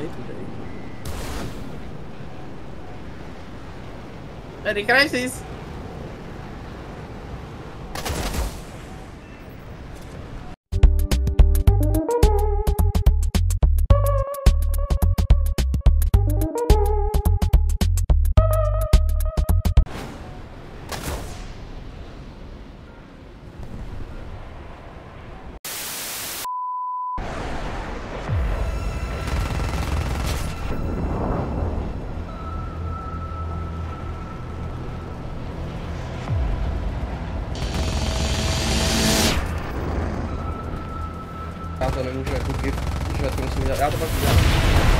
day today. Merry crisis! já to nemůžu jako gif, že to musím dělat, já to pak udělám.